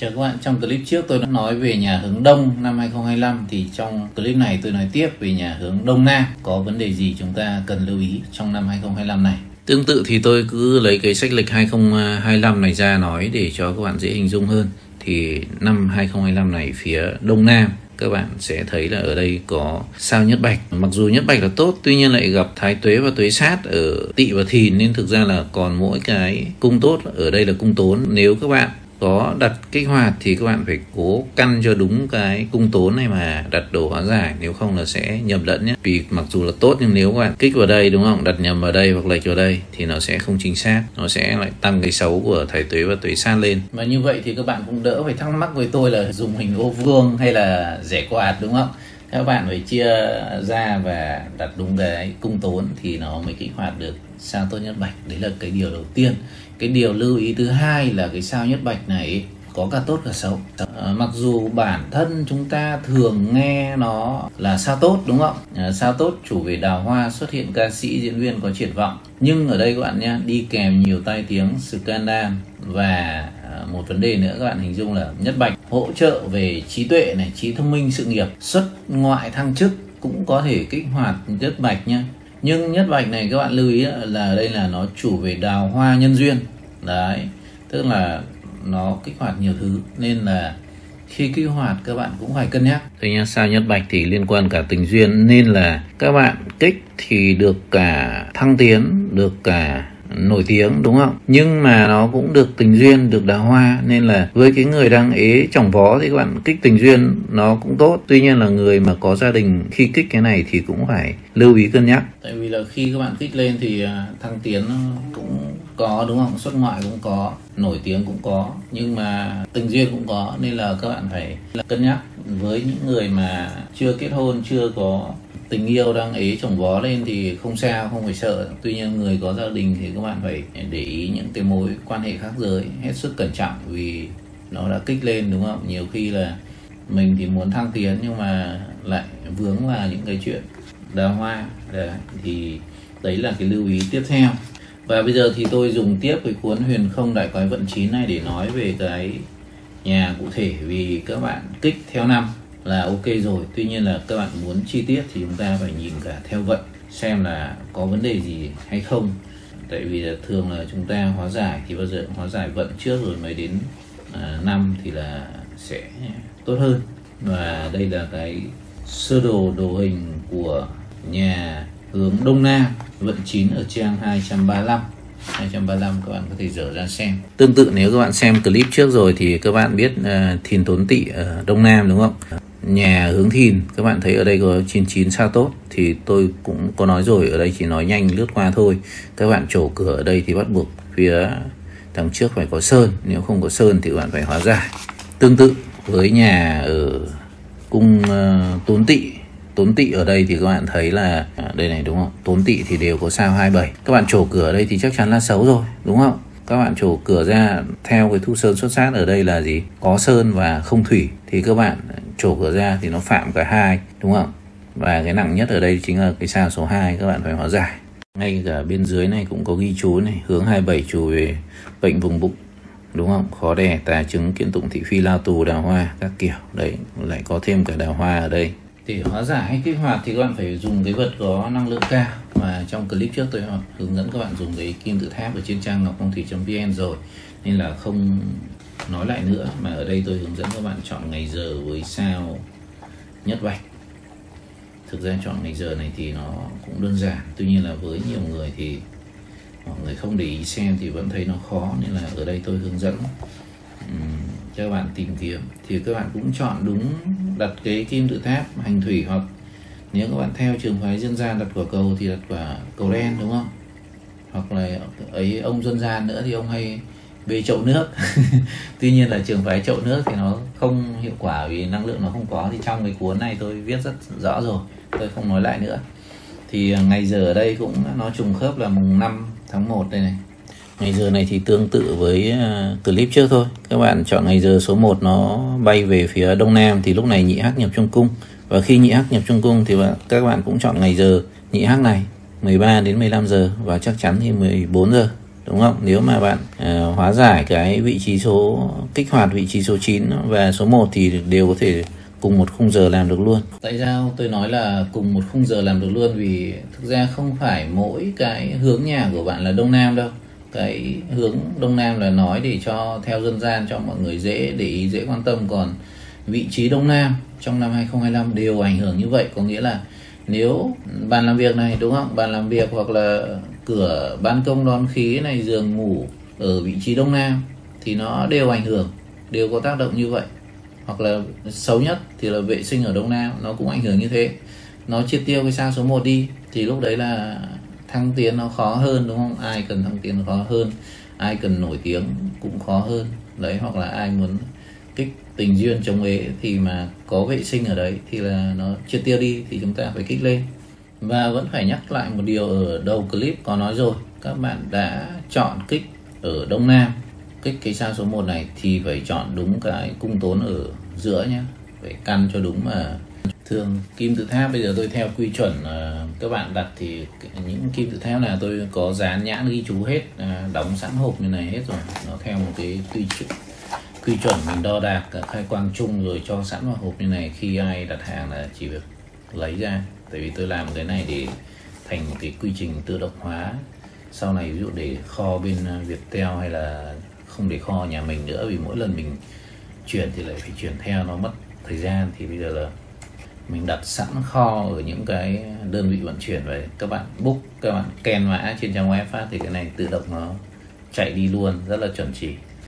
Chào các bạn, trong clip trước tôi đã nói về nhà hướng Đông năm 2025 thì trong clip này tôi nói tiếp về nhà hướng Đông Nam có vấn đề gì chúng ta cần lưu ý trong năm 2025 này. Tương tự thì tôi cứ lấy cái sách lịch 2025 này ra nói để cho các bạn dễ hình dung hơn. Thì năm 2025 này phía Đông Nam các bạn sẽ thấy là ở đây có sao nhất bạch mặc dù nhất bạch là tốt tuy nhiên lại gặp thái tuế và tuế sát ở tỵ và thìn nên thực ra là còn mỗi cái cung tốt ở đây là cung tốn nếu các bạn có đặt kích hoạt thì các bạn phải cố căn cho đúng cái cung tốn này mà, đặt đồ hóa giải, nếu không là sẽ nhầm lẫn nhé vì mặc dù là tốt nhưng nếu các bạn kích vào đây, đúng không? Đặt nhầm vào đây hoặc lệch vào đây thì nó sẽ không chính xác, nó sẽ lại tăng cái xấu của thầy tuế và tuế san lên. Và như vậy thì các bạn cũng đỡ phải thắc mắc với tôi là dùng hình ô vuông hay là rẻ quạt, đúng không? Các bạn phải chia ra và đặt đúng cái cung tốn thì nó mới kích hoạt được sao tốt nhất bạch. Đấy là cái điều đầu tiên. Cái điều lưu ý thứ hai là cái sao nhất bạch này có cả tốt cả xấu. À, mặc dù bản thân chúng ta thường nghe nó là sao tốt đúng không? À, sao tốt chủ về đào hoa xuất hiện ca sĩ diễn viên có triển vọng. Nhưng ở đây các bạn nhé đi kèm nhiều tai tiếng scandal và ờ, một vấn đề nữa các bạn hình dung là nhất bạch hỗ trợ về trí tuệ này trí thông minh sự nghiệp xuất ngoại thăng chức cũng có thể kích hoạt nhất bạch nhé nhưng nhất bạch này các bạn lưu ý là đây là nó chủ về đào hoa nhân duyên. Đấy tức là nó kích hoạt nhiều thứ nên là khi kích hoạt các bạn cũng phải cân nhắc. Thế nhá, sao nhất bạch thì liên quan cả tình duyên nên là các bạn kích thì được cả thăng tiến được cả nổi tiếng đúng không? Nhưng mà nó cũng được tình duyên được đào hoa nên là với cái người đang ế chồng vó thì các bạn kích tình duyên nó cũng tốt. Tuy nhiên là người mà có gia đình khi kích cái này thì cũng phải lưu ý cân nhắc. Tại vì là khi các bạn kích lên thì à, thăng tiến cũng có đúng không? Xuất ngoại cũng có nổi tiếng cũng có nhưng mà tình duyên cũng có nên là các bạn phải cân nhắc. Với những người mà chưa kết hôn chưa có tình yêu đang ế chồng vó lên thì không sao không phải sợ. Tuy nhiên người có gia đình thì các bạn phải để ý những cái mối quan hệ khác giới hết sức cẩn trọng vì nó đã kích lên đúng không? Nhiều khi là mình thì muốn thăng tiến nhưng mà lại vướng vào những cái chuyện đào hoa. Đấy, thì đấy là cái lưu ý tiếp theo và bây giờ thì tôi dùng tiếp cái cuốn huyền không đại quái vận chín này để nói về cái nhà cụ thể vì các bạn kích theo năm là ok rồi. Tuy nhiên là các bạn muốn chi tiết thì chúng ta phải nhìn cả theo vận xem là có vấn đề gì hay không. Tại vì là thường là chúng ta hóa giải thì bao giờ hóa giải vận trước rồi mới đến à, năm thì là sẽ tốt hơn. Và đây là cái sơ đồ đồ hình của nhà hướng đông nam vận chín ở trang 235 235 các bạn có thể dở ra xem. Tương tự nếu các bạn xem clip trước rồi thì các bạn biết uh, thìn tốn tỵ ở đông nam đúng không? Nhà hướng thìn các bạn thấy ở đây có 99 sao tốt. Thì tôi cũng có nói rồi ở đây chỉ nói nhanh lướt qua thôi. Các bạn trổ cửa ở đây thì bắt buộc phía đằng trước phải có sơn. Nếu không có sơn thì bạn phải hóa giải. Tương tự với nhà ở cung uh, tốn tỵ tốn tỵ ở đây thì các bạn thấy là à, đây này đúng không? Tốn tỵ thì đều có sao 27 các bạn trổ cửa ở đây thì chắc chắn là xấu rồi đúng không? Các bạn trổ cửa ra theo cái thu sơn xuất sát ở đây là gì? Có sơn và không thủy. Thì các bạn trổ cửa ra thì nó phạm cả hai đúng không? Và cái nặng nhất ở đây chính là cái sao số 2 các bạn phải hóa giải. Ngay cả bên dưới này cũng có ghi chú này hướng 27 chủ về bệnh vùng bụng đúng không? Khó đẻ tà chứng kiện tụng thị phi lao tù đào hoa các kiểu. Đấy lại có thêm cả đào hoa ở đây để hóa giải hay kích hoạt thì các bạn phải dùng cái vật có năng lượng cao. Và trong clip trước tôi hướng dẫn các bạn dùng cái kim tự tháp ở trên trang ngọc phong thủy vn rồi. Nên là không nói lại nữa mà ở đây tôi hướng dẫn các bạn chọn ngày giờ với sao nhất bạch thực ra chọn ngày giờ này thì nó cũng đơn giản tuy nhiên là với nhiều người thì mọi người không để ý xem thì vẫn thấy nó khó. Nên là ở đây tôi hướng dẫn um, cho các bạn tìm kiếm. Thì các bạn cũng chọn đúng đặt cái kim tự tháp, hành thủy hoặc nếu các bạn theo trường phái dân gian đặt quả cầu thì đặt quả cầu đen, đúng không? Hoặc là ấy, ông dân gian nữa thì ông hay bê chậu nước. Tuy nhiên là trường phái chậu nước thì nó không hiệu quả vì năng lượng nó không có. Thì trong cái cuốn này tôi viết rất rõ rồi, tôi không nói lại nữa. Thì à, ngày giờ ở đây cũng, nó trùng khớp là mùng 5 tháng 1 đây này ngày giờ này thì tương tự với ờ, clip trước thôi. Các bạn chọn ngày giờ số 1 nó bay về phía đông nam thì lúc này nhị hắc nhập trong cung. Và khi nhị hắc nhập trong cung thì các bạn cũng chọn ngày giờ nhị hắc này 13 đến 15 giờ và chắc chắn thì 14 giờ đúng không? Nếu mà bạn uh, hóa giải cái vị trí số kích hoạt vị trí số 9 và số 1 thì đều có thể cùng một khung giờ làm được luôn. Tại sao tôi nói là cùng một khung giờ làm được luôn? Vì thực ra không phải mỗi cái hướng nhà của bạn là đông nam đâu cái hướng đông nam là nói để cho theo dân gian, cho mọi người dễ để ý, dễ quan tâm. Còn vị trí đông nam trong năm 2025 đều ảnh hưởng như vậy. Có nghĩa là nếu bàn làm việc này, đúng không? Bàn làm việc hoặc là cửa ban công đón khí này, giường ngủ ở vị trí đông nam thì nó đều ảnh hưởng, đều có tác động như vậy. Hoặc là xấu nhất thì là vệ sinh ở đông nam, nó cũng ảnh hưởng như thế. Nó chia tiêu cái sao số 1 đi, thì lúc đấy là thăng tiến nó khó hơn, đúng không? Ai cần thăng tiến khó hơn, ai cần nổi tiếng cũng khó hơn. Đấy, hoặc là ai muốn kích tình duyên chống ế thì mà có vệ sinh ở đấy thì là nó chưa tiêu đi thì chúng ta phải kích lên. Và vẫn phải nhắc lại một điều ở đầu clip có nói rồi, các bạn đã chọn kích ở đông nam, kích cái sao số 1 này thì phải chọn đúng cái cung tốn ở giữa nhé phải căn cho đúng mà thường kim tự tháp bây giờ tôi theo quy chuẩn uh, các bạn đặt thì những kim tự tháp là tôi có dán nhãn ghi chú hết uh, đóng sẵn hộp như này hết rồi. Nó theo một cái quy chuẩn quy chuẩn mình đo đạc ờ, khai quang chung rồi cho sẵn vào hộp như này. Khi ai đặt hàng là chỉ việc lấy ra. Tại vì tôi làm cái này để thành một cái quy trình tự động hóa. Sau này ví dụ để kho bên Viettel hay là không để kho nhà mình nữa vì mỗi lần mình chuyển thì lại phải chuyển theo nó mất thời gian. Thì bây giờ là mình đặt sẵn kho ở những cái đơn vị vận chuyển về. Các bạn book, các bạn ken mã trên trang web phát thì cái này tự động nó chạy đi luôn, rất là chuẩn chỉ.